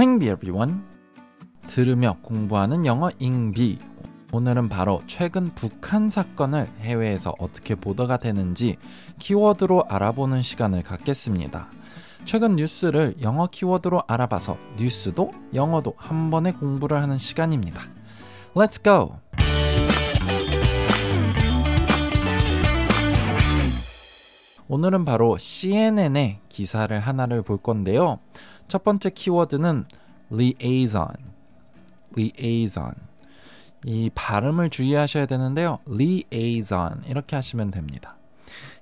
Everyone. 들으며 공부하는 영어 잉비. 오늘은 바로 최근 북한 사건을 해외에서 어떻게 보도가 되는지 키워드로 알아보는 시간을 갖겠습니다. 최근 뉴스를 영어 키워드로 알아봐서 뉴스도 영어도 한 번에 공부를 하는 시간입니다. Let's go! 오늘은 바로 CNN의 기사를 하나를 볼 건데요. 첫 번째 키워드는 liaison. liaison. 이 발음을 주의하셔야 되는데요. liaison 이렇게 하시면 됩니다.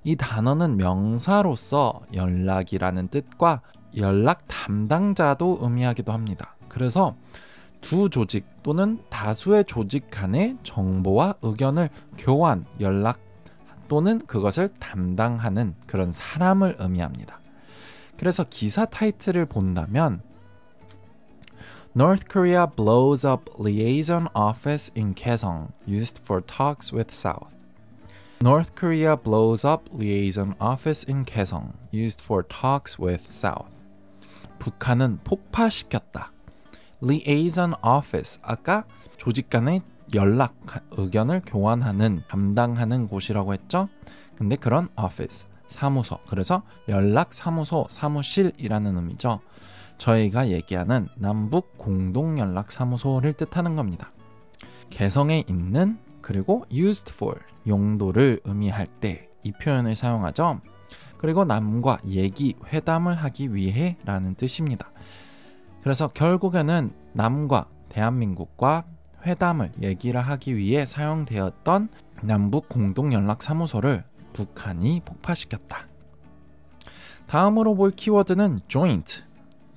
이 단어는 명사로서 연락이라는 뜻과 연락 담당자도 의미하기도 합니다. 그래서 두 조직 또는 다수의 조직 간의 정보와 의견을 교환, 연락 또는 그것을 담당하는 그런 사람을 의미합니다. 그래서 기사 타이틀을 본다면 North Korea blows up liaison office in Kaesong used for talks with South. North Korea blows up liaison office in Kaesong used for talks with South. 북한은 폭파시켰다. liaison office 아까 조직 간의 연락 의견을 교환하는 담당하는 곳이라고 했죠. 근데 그런 office 사무소 그래서 연락 사무소 사무실이라는 의미죠. 저희가 얘기하는 남북 공동 연락 사무소를 뜻하는 겁니다. 개성에 있는 그리고 used for 용도를 의미할 때 이 표현을 사용하죠. 그리고 남과 얘기 회담을 하기 위해 라는 뜻입니다. 그래서 결국에는 남과 대한민국과 회담을 얘기를 하기 위해 사용되었던 남북 공동 연락 사무소를 북한이 폭파시켰다. 다음으로 볼 키워드는 joint,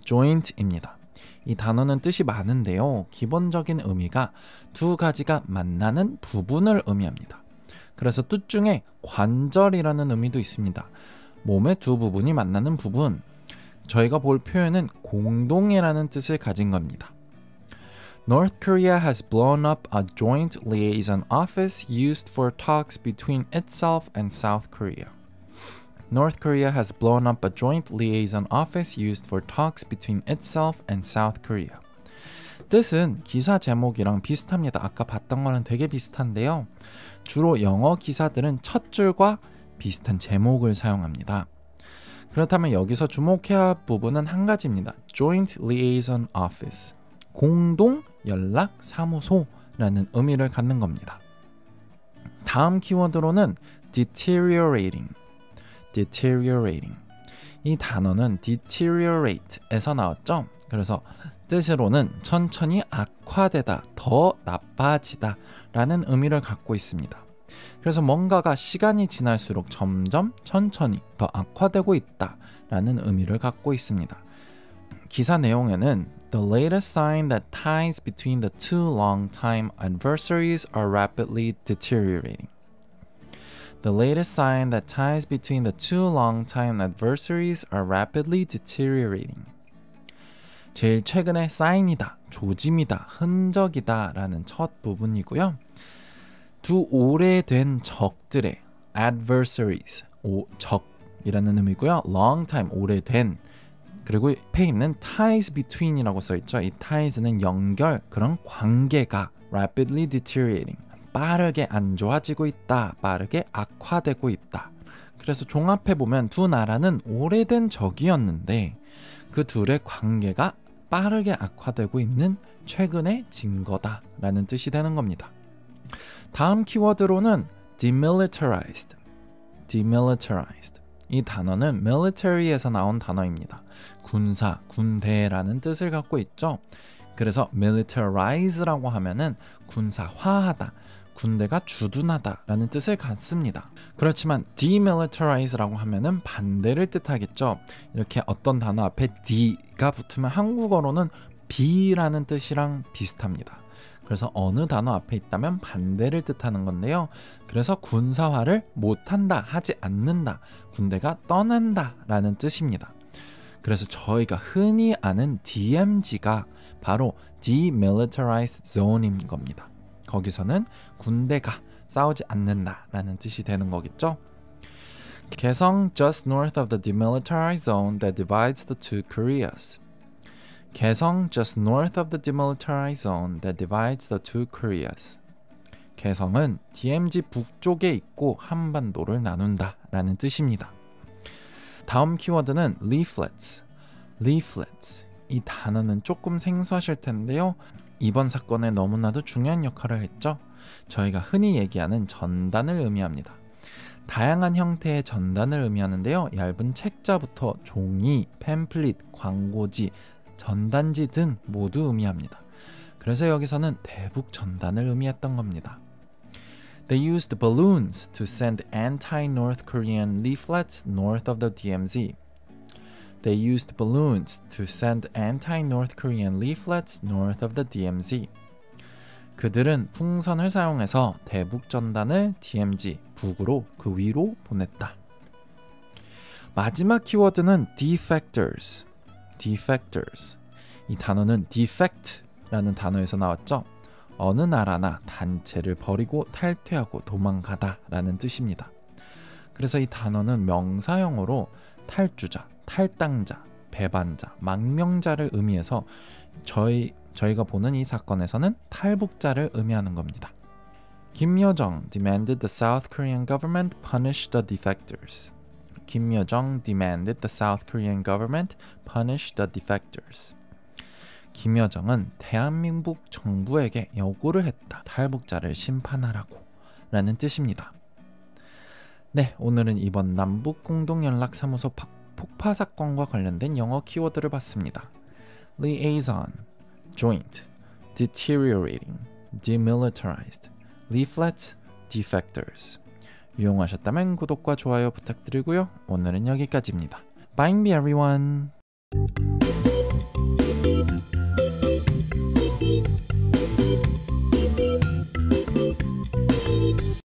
joint입니다. 이 단어는 뜻이 많은데요. 기본적인 의미가 두 가지가 만나는 부분을 의미합니다. 그래서 뜻 중에 관절이라는 의미도 있습니다. 몸의 두 부분이 만나는 부분. 저희가 볼 표현은 공동이라는 뜻을 가진 겁니다. North Korea has blown up a joint liaison office used for talks between itself and South Korea. North Korea has blown up a joint liaison office used for talks between itself and South Korea. 뜻은 기사 제목이랑 비슷합니다. 아까 봤던 거랑 되게 비슷한데요. 주로 영어 기사들은 첫 줄과 비슷한 제목을 사용합니다. 그렇다면 여기서 주목해야 할 부분은 한 가지입니다. Joint Liaison Office. 공동 연락 사무소라는 의미를 갖는 겁니다. 다음 키워드로는 deteriorating, deteriorating. 이 단어는 deteriorate에서 나왔죠. 그래서 뜻으로는 천천히 악화되다, 더 나빠지다 라는 의미를 갖고 있습니다. 그래서 뭔가가 시간이 지날수록 점점 천천히 더 악화되고 있다 라는 의미를 갖고 있습니다. 기사 내용에는 The latest sign that ties between the two long-time adversaries are rapidly deteriorating. The latest sign that ties between the two long-time adversaries are rapidly deteriorating. 제일 최근의 사인이다, 조짐이다, 흔적이다 라는 첫 부분이고요. 두 오래된 적들의 adversaries, 오, 적이라는 의미고요. long time, 오래된 그리고 있는 ties between이라고 써 있죠. 이 ties는 연결 그런 관계가 rapidly deteriorating 빠르게 안 좋아지고 있다. 빠르게 악화되고 있다. 그래서 종합해 보면 두 나라는 오래된 적이었는데 그 둘의 관계가 빠르게 악화되고 있는 최근의 증거다라는 뜻이 되는 겁니다. 다음 키워드로는 demilitarized, demilitarized. 이 단어는 military에서 나온 단어입니다. 군사, 군대라는 뜻을 갖고 있죠. 그래서 militarize라고 하면은 군사화하다, 군대가 주둔하다라는 뜻을 갖습니다. 그렇지만 demilitarize라고 하면은 반대를 뜻하겠죠. 이렇게 어떤 단어 앞에 d가 붙으면 한국어로는 B라는 뜻이랑 비슷합니다. 그래서 어느 단어 앞에 있다면 반대를 뜻하는 건데요. 그래서 군사화를 못한다, 하지 않는다, 군대가 떠난다 라는 뜻입니다. 그래서 저희가 흔히 아는 DMZ가 바로 Demilitarized Zone인 겁니다. 거기서는 군대가 싸우지 않는다 라는 뜻이 되는 거겠죠. 개성 just north of the demilitarized zone that divides the two Koreas. 개성 just north of the demilitarized zone that divides the two Koreas. 개성은 DMZ 북쪽에 있고 한반도를 나눈다 라는 뜻입니다. 다음 키워드는 leaflets. leaflets. 이 단어는 조금 생소하실 텐데요. 이번 사건에 너무나도 중요한 역할을 했죠. 저희가 흔히 얘기하는 전단을 의미합니다. 다양한 형태의 전단을 의미하는데요. 얇은 책자부터 종이, 팸플릿, 광고지, 전단지 등 모두 의미합니다. 그래서 여기서는 대북 전단을 의미했던 겁니다. They used balloons to send anti-North Korean leaflets north of the DMZ. They used balloons to send anti-North Korean leaflets north of the DMZ. 그들은 풍선을 사용해서 대북 전단을 DMZ 북으로 그 위로 보냈다. 마지막 키워드는 defectors. Defectors. 이 단어는 defect라는 단어에서 나왔죠. 어느 나라나 단체를 버리고 탈퇴하고 도망가다라는 뜻입니다. 그래서 이 단어는 명사형으로 탈주자, 탈당자, 배반자, 망명자를 의미해서 저희 저희가 보는 이 사건에서는 탈북자를 의미하는 겁니다. 김여정 demanded the South Korean government punish the defectors. 김여정 demanded the South Korean government punish the defectors. 김여정은 대한민국 정부에게 요구를 했다. 탈북자를 심판하라고 라는 뜻입니다. 네, 오늘은 이번 남북 공동연락사무소 폭파 사건과 관련된 영어 키워드를 봤습니다. liaison, joint, deteriorating, demilitarized, leaflets, defectors. 유용하셨다면 구독과 좋아요 부탁드리고요. 오늘은 여기까지입니다. Bye everyone.